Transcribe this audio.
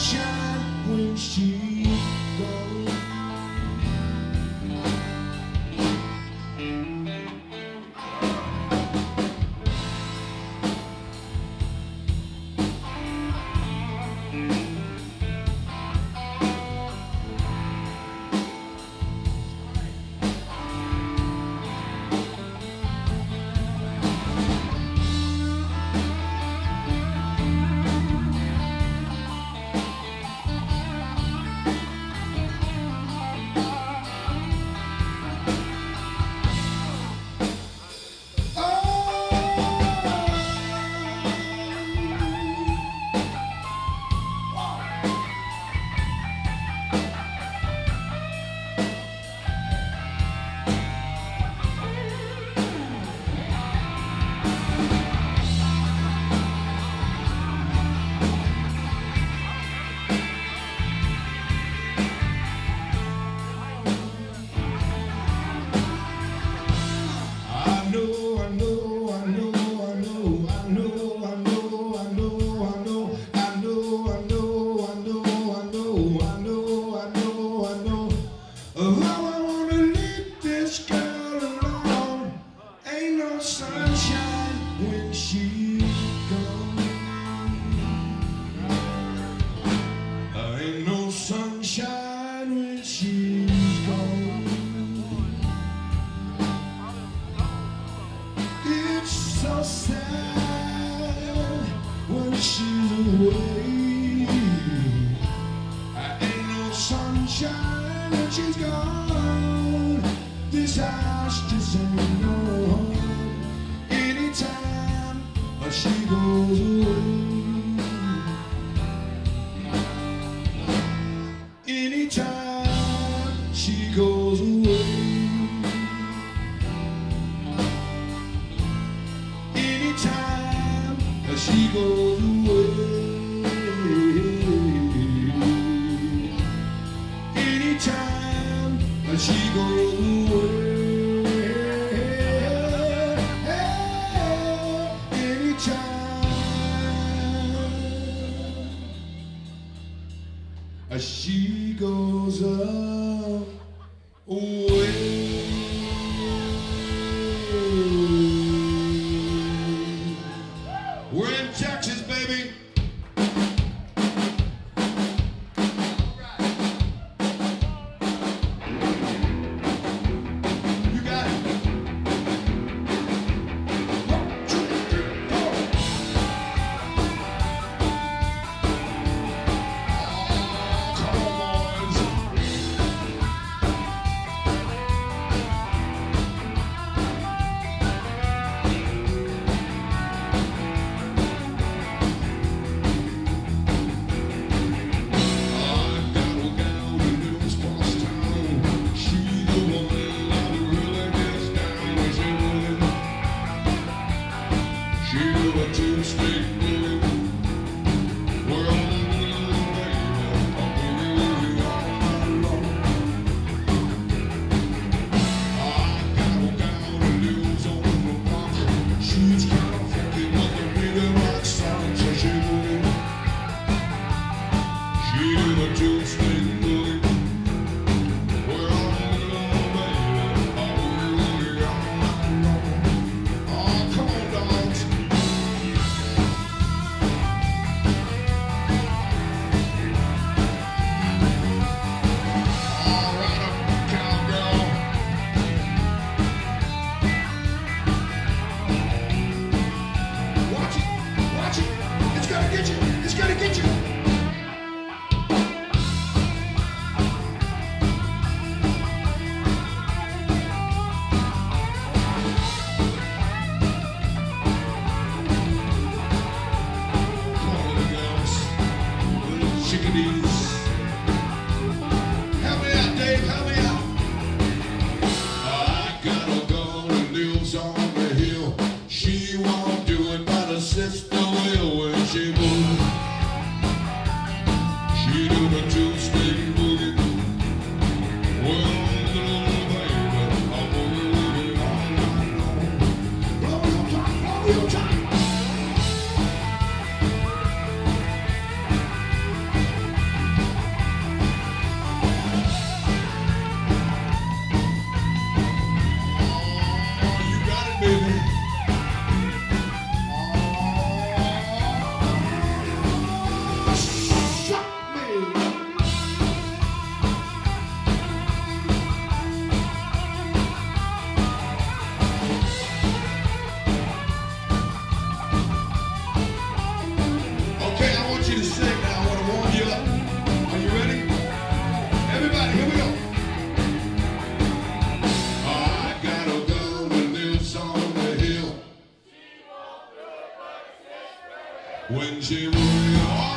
sunshine when she she goes James. When she would